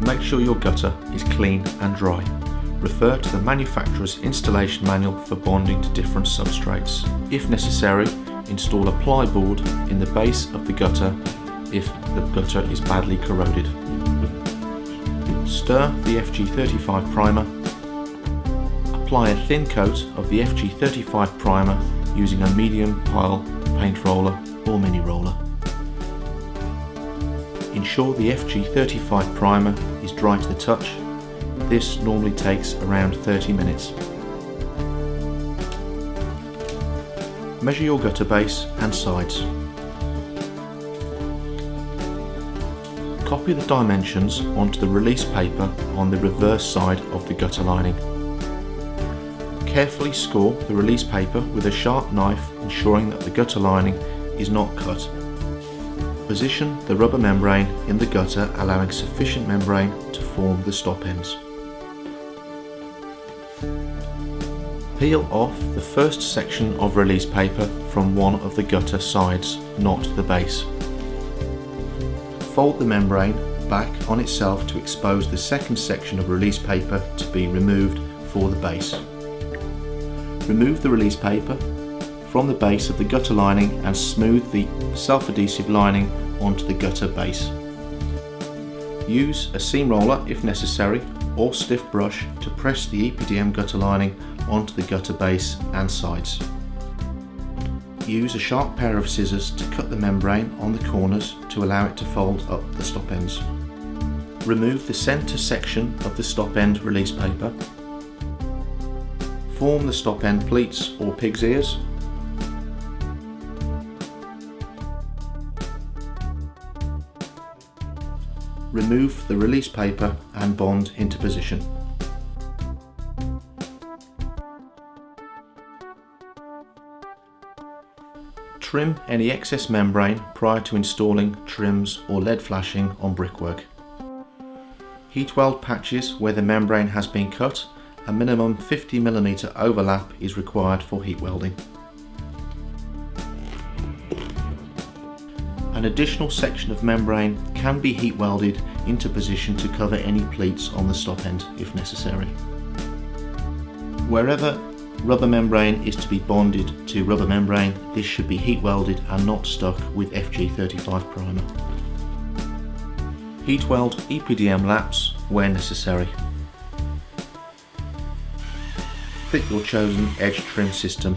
make sure your gutter is clean and dry. Refer to the manufacturer's installation manual for bonding to different substrates. If necessary, install a plyboard in the base of the gutter if the gutter is badly corroded. Stir the FG35 primer. Apply a thin coat of the FG35 primer using a medium pile paint roller Ensure the FG35 primer is dry to the touch. This normally takes around 30 minutes. Measure your gutter base and sides. Copy the dimensions onto the release paper on the reverse side of the gutter lining. Carefully score the release paper with a sharp knife ensuring that the gutter lining is not cut. Position the rubber membrane in the gutter allowing sufficient membrane to form the stop ends. Peel off the first section of release paper from one of the gutter sides, not the base fold the membrane back on itself to expose the second section of release paper to be removed for the base. Remove the release paper from the base of the gutter lining and smooth the self-adhesive lining onto the gutter base. Use a seam roller if necessary or stiff brush to press the EPDM gutter lining onto the gutter base and sides use a sharp pair of scissors to cut the membrane on the corners to allow it to fold up the stop ends. Remove the centre section of the stop end release paper. Form the stop end pleats or pig's ears. Remove the release paper and bond into position. Trim any excess membrane prior to installing trims or lead flashing on brickwork. Heat weld patches where the membrane has been cut, a minimum 50mm overlap is required for heat welding. An additional section of membrane can be heat welded into position to cover any pleats on the stop end if necessary. Wherever Rubber membrane is to be bonded to rubber membrane. This should be heat welded and not stuck with FG35 primer. Heat weld EPDM laps where necessary. Fit your chosen edge trim system